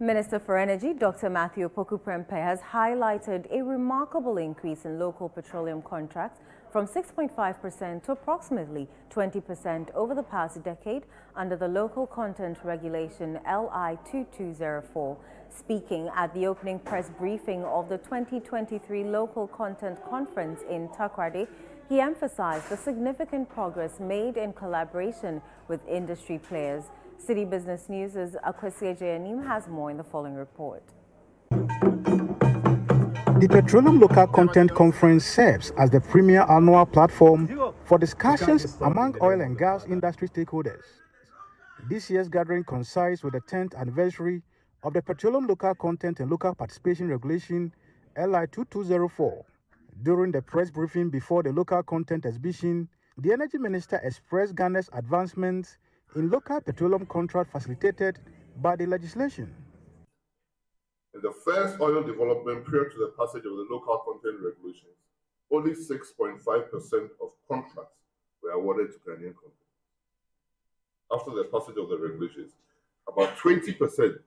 Minister for Energy, Dr. Matthew Opoku Prempeh, has highlighted a remarkable increase in local petroleum contracts from 6.5% to approximately 20% over the past decade under the Local Content Regulation LI 2204. Speaking at the opening press briefing of the 2023 Local Content Conference in Takoradi, he emphasized the significant progress made in collaboration with industry players. City Business News' Akwasi Agyei Annim has more in the following report. The Petroleum Local Content Conference serves as the premier annual platform for discussions among oil and gas industry stakeholders. This year's gathering coincides with the 10th anniversary of the Petroleum Local Content and Local Participation Regulation LI 2204. During the press briefing before the local content exhibition, the Energy Minister expressed Ghana's advancements in local petroleum contract facilitated by the legislation. In the first oil development prior to the passage of the local content regulations, only 6.5% of contracts were awarded to Ghanaian companies. After the passage of the regulations, about 20%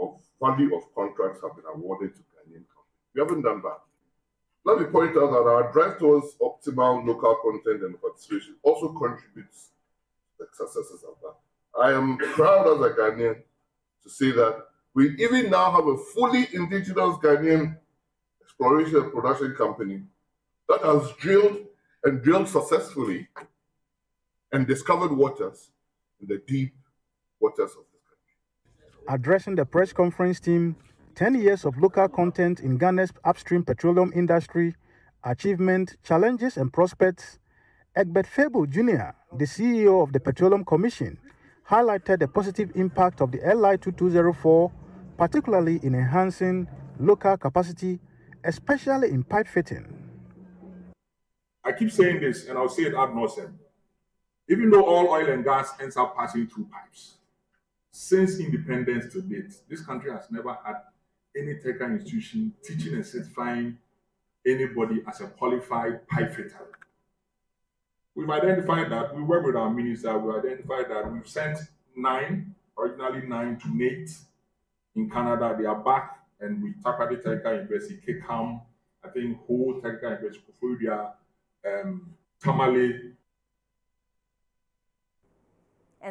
of value of contracts have been awarded to Ghanaian companies. We haven't done that. Let me point out that our drive towards optimal local content and participation also contributes to the successes of that. I am proud as a Ghanaian to say that we even now have a fully indigenous Ghanaian exploration and production company that has drilled and drilled successfully and discovered waters in the deep waters of this country. Addressing the press conference team, 10 years of local content in Ghana's upstream petroleum industry, achievement, challenges, and prospects, Egbert Faibille Jr., the CEO of the Petroleum Commission, highlighted the positive impact of the LI 2204, particularly in enhancing local capacity, especially in pipe fitting. I keep saying this, and I'll say it ad nauseum. Even though all oil and gas ends up passing through pipes, since independence to date, this country has never had any technical institution teaching and certifying anybody as a qualified pipe fitter. We've identified that, we work with our minister, we identified that we've sent nine, originally nine to NAIT in Canada. They are back and we Takoradi Technical University, Kikam, I think Ho Technical University, Koforidua, um, Tamale,